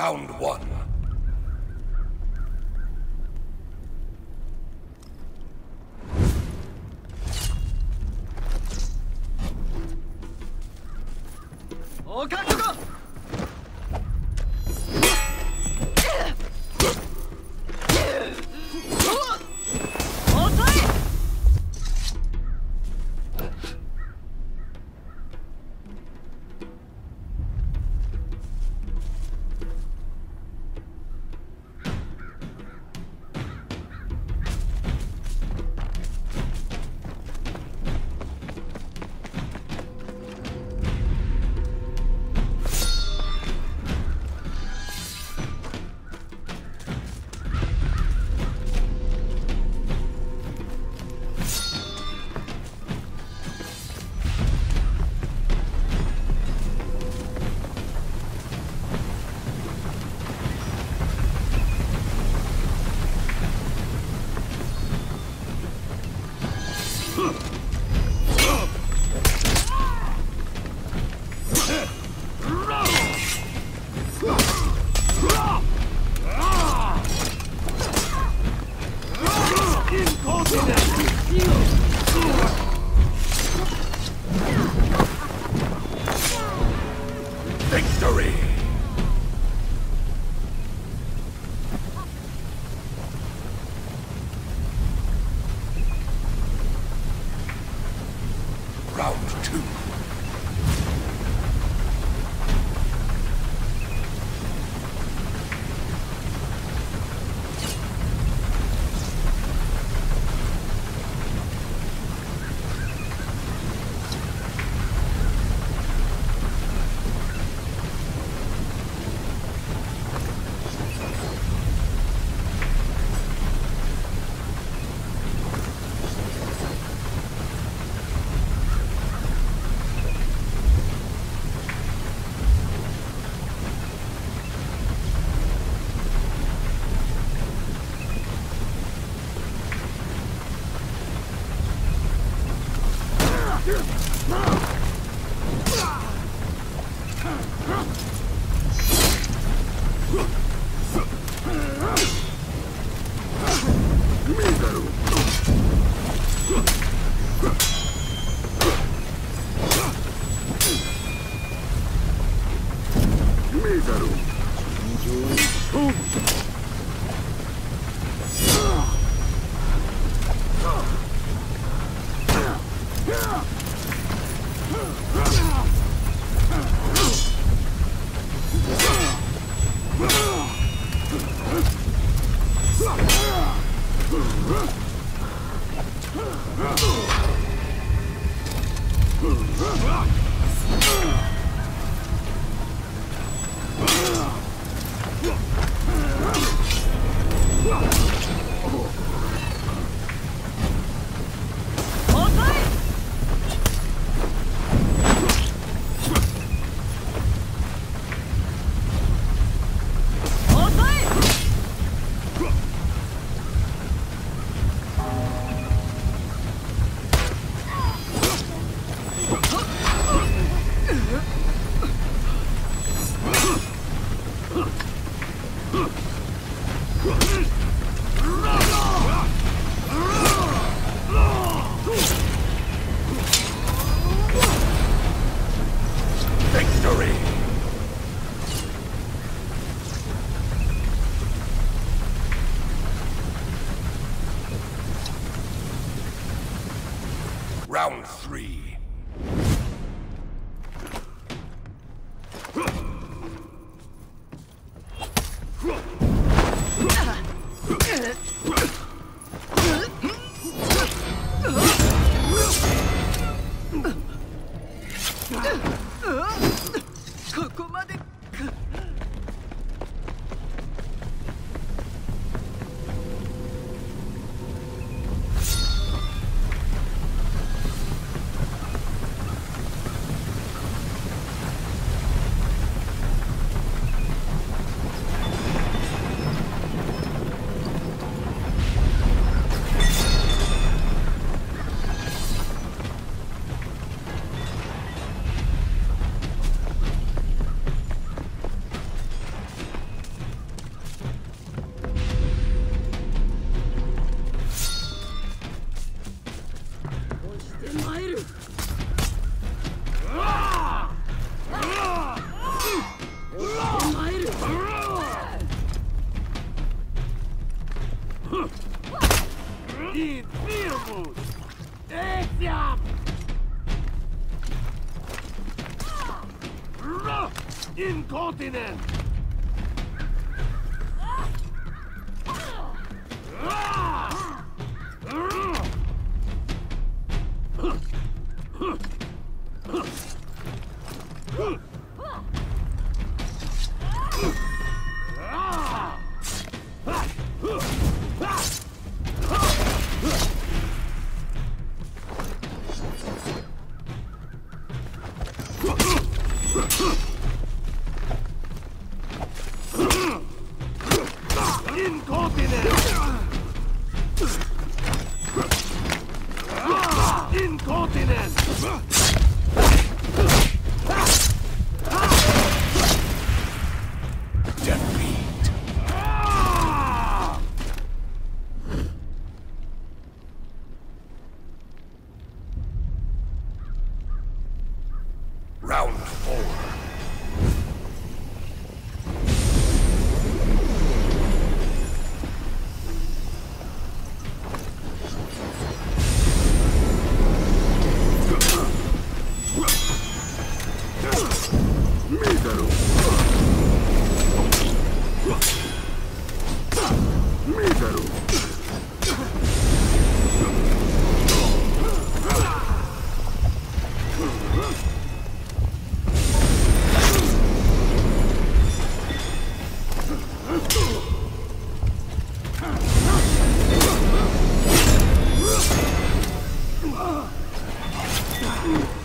Round one. Without you! Doctor! Mom! 死ぬ! Inviamos! Exam! Incontinent! Incontinent! 嗯。